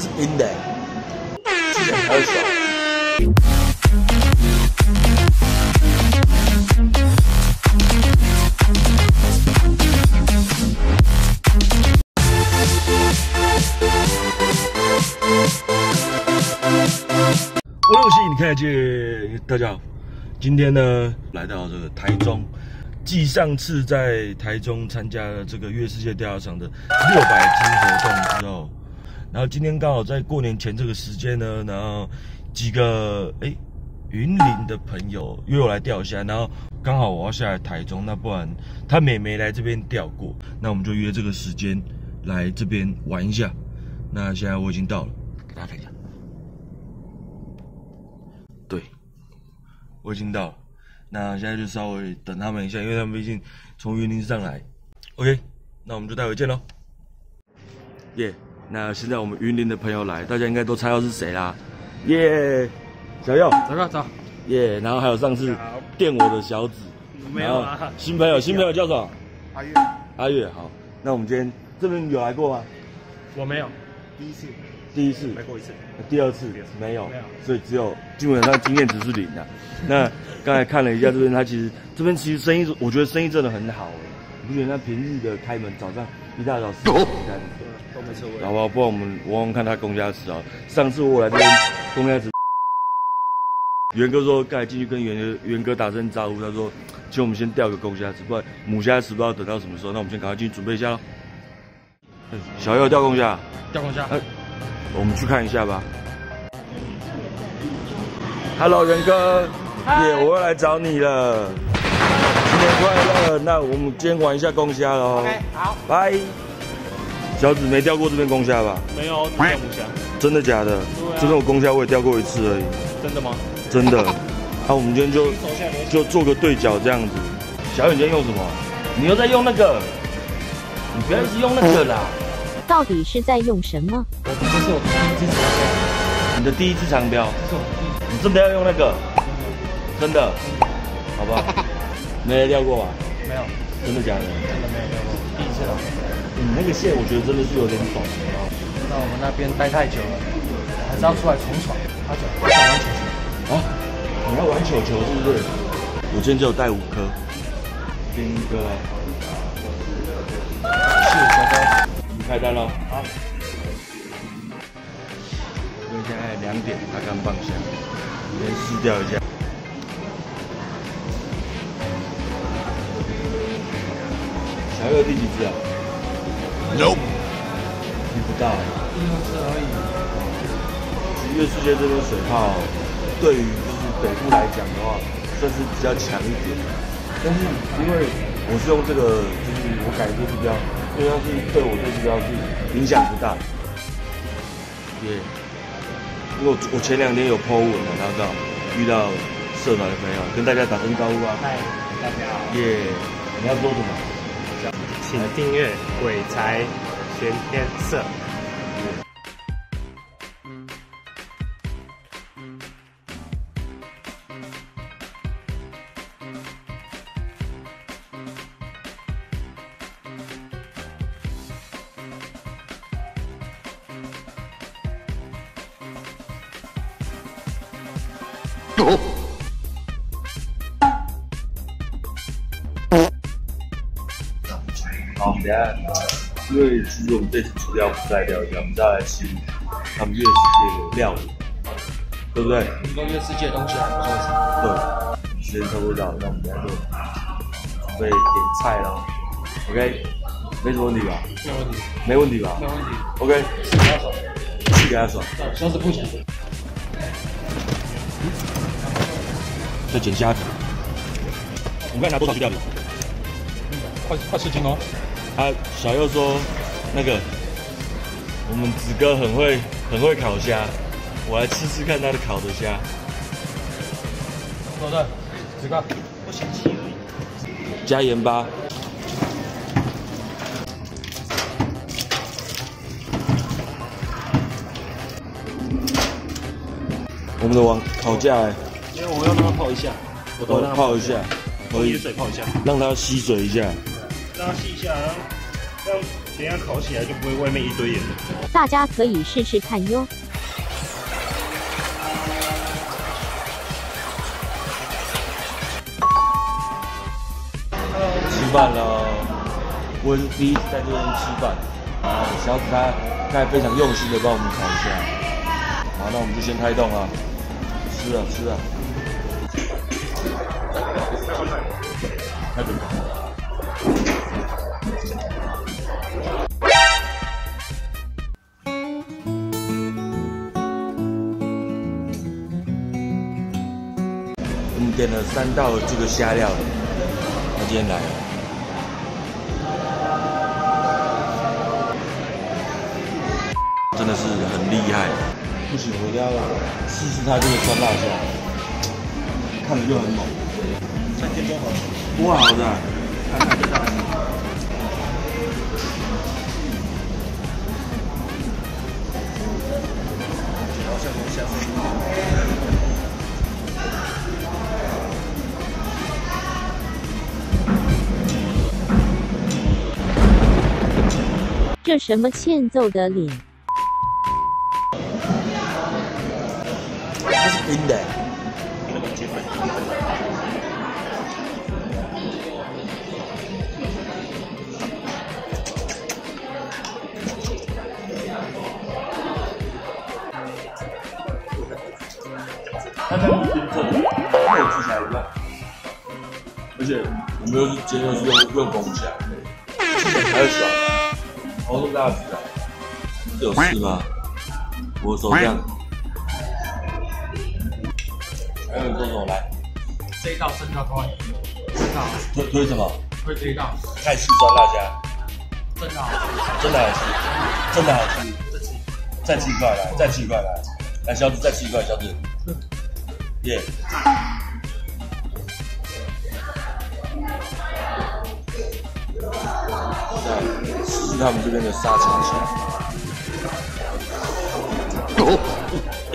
是冰的，记得还有手。我有心，你看见。大家好，今天呢来到这个台中，继上次在台中参加了这个月世界钓虾场的六百斤活动之后，然后今天刚好在过年前这个时间呢，然后几个哎云林的朋友约我来钓虾，然后刚好我要下来台中，那不然他们也没来这边钓过，那我们就约这个时间来这边玩一下。那现在我已经到了，给大家看一下。对，我已经到了。那现在就稍微等他们一下，因为他们毕竟从云林上来。OK，那我们就待会见喽。耶、那现在我们云林的朋友来，大家应该都猜到是谁啦。耶、小佑，走吧走，耶、然后还有上次电我的小紫，没有啊。新朋友，新朋友叫什么？阿月，阿月。好，那我们今天这边有来过吗？我没有，第一次。第一次，来过一次，第二次？没有。没有，所以只有基本上经验值是零的。那刚才看了一下这边，他其实这边其实生意，我觉得生意真的很好哎。你不觉得那平日的开门早上一大早十点开门？好不好？不然我们我问看他公虾池啊。上次我来这边公虾池，元哥说刚才进去跟元哥元哥打声招呼，他说请我们先钓个公虾池，不然母虾池不知道等到什么时候。那我们先赶快进去准备一下喽。哎小佑钓公虾。掉光下，哎我们去看一下吧。Hello，元哥，耶，我又来找你了。新年快乐！那我们今天玩一下公虾喽。好，拜。小紫没钓过这边公虾吧？没有钓母虾，真的假的？这边我公虾我也钓过一次而已，真的吗？真的。那、我们今天就就做个对角这样子。小远，今天用什么？你又在用那个？你不要一直用那个啦。到底是在用什么？我这是我第一次长标，你的第一次长标。这是我第一次，你真的要用那个？真的？好不好？没人钓过吧？没有，真的假的？真的没有钓过，第一次了。你那个蟹我觉得真的是有点爽啊。那我们那边待太久了，还是要出来闯闯，他讲想玩球球，啊，你要玩球球是不是？我今天只有带五颗。丁哥，是小哥，你开单了。好，因为现在两点，他刚放下，先试掉一下。小有第几只啊？No，你不到。第二次而已。其实月世界这边水泡，对于就是北部来讲的话，算是比较强一点。但是因为我是用这个，就是我改这支标，所以它是对我这支标是影响不大。耶、因为我我前两天有 po 文了，然后刚好遇到社团的朋友，跟大家打声招呼啊。嗨，大家好，耶、你要说什么？请订阅鬼才玄天社。好，等一下，因为其实我们这次除了不在聊一下，我们再来吃他们越世界的料理，对不对？你说越世界的东西还不错吃，对，时间差不多到了，那我们等一下就准备点菜了。OK，没什么问题吧？没问题，没问题吧没问题。？OK，吃比较少，去给他爽。小指不行。再捡虾子。我们刚才拿多少去料理？快快十斤哦！啊，小佑说那个我们子哥很会很会烤虾，我来吃吃看他的烤的虾。多少？几个？我嫌弃而已。加盐巴。我们的网烤架哎，因为我要让它泡一下，我让它泡一下，可以水泡一下，让它吸水一下。让它吸一下，然后这样等一下烤起来就不会外面一堆盐。大家可以试试看哟。吃饭了，我是第一次在这边吃饭啊。小子他他非常用心的帮我们烤一下。好，那我们就先开动了，吃了吃了。点了三道这个虾料，他今天来了。真的是很厉害，不行，我一定要试试他这个酸辣虾，看着就很猛。三千多好，多好的，看看这个。这什么欠揍的脸？它是冰的。它在路边做的，没有吃起来。而且我们又是今天又是用用公虾，吃起来还爽。好有事吗？我手这样。还有人做什么来？这一道真的推推什么？推这一道泰式酸辣虾，真的好吃，真的好吃，真的好吃。再吃一块来，再吃一块来，来小子再吃一块，小子。耶、再试试他们这边的沙茶虾。哦，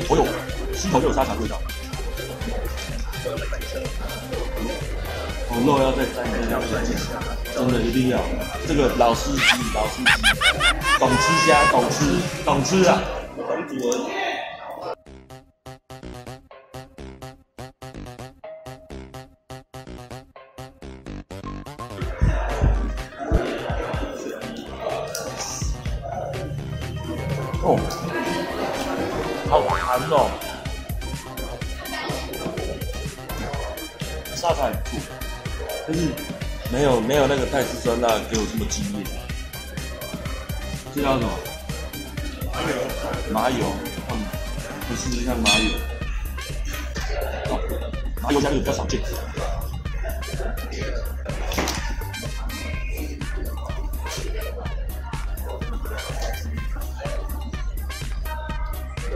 哦呦，吸口就有沙茶味道。我，肉要再沾一下，真的一定要。这个老司机，老司机，懂吃虾，懂吃，懂吃啊，懂煮哦，好弹哦！沙茶很不错，但是没有没有那个泰式酸辣给我这么惊艳。这叫什么？麻油。麻油，嗯，我试试看麻油。哦，麻油加这个比较少见。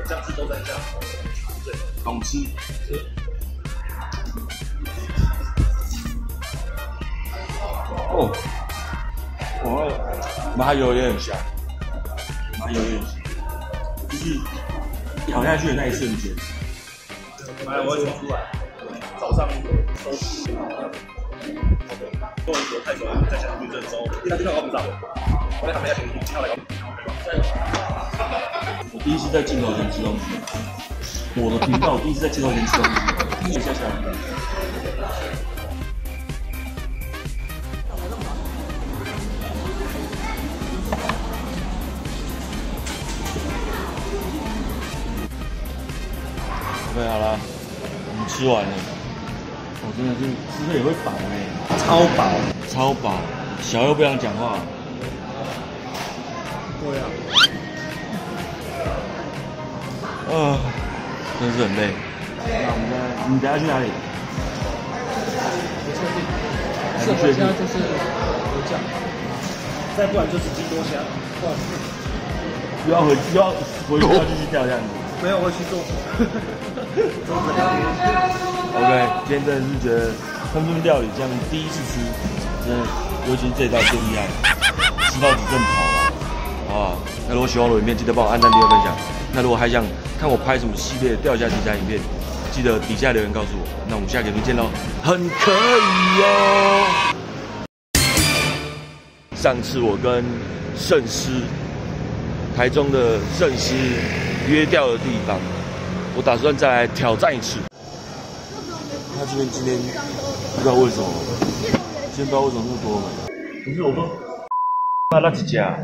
酱汁都在酱，对，懂吃。哦，我麻油也很香，麻油也很香，就是咬下去的那一瞬间，哎，我会冲出来。早上收拾，做一个太久在想去郑州，因为他经常搞不上，我在他们家前面跳来搞。我第一次在镜头前吃东西，我的频道第一次在镜头前吃东西，一下下来。OK，好了，我们吃完了。我真的是吃这也会饱呢，超饱。超饱。小又不想讲话，对啊，啊，真是很累。那我们再，你等下去哪里？不确定。还是我不确定。现在就是油酱，再不然就是金多虾，不然又要回，又要回去要继续钓这样子。没有我去做。OK，今天真的是觉得烹饪料理这样第一次吃，真的，尤其是这道最厉害，吃到几阵跑了，啊？那如果喜欢我的影片，记得帮我按赞、订阅、分享。那如果还想看我拍什么系列钓虾题材影片，记得底下留言告诉我。那我们下个影片见喽，很可以哦。上次我跟圣师台中的圣师约掉的地方，我打算再来挑战一次。他这边今天不知道为什么，今天不知道为什么那么多人。可是我说，那那几家？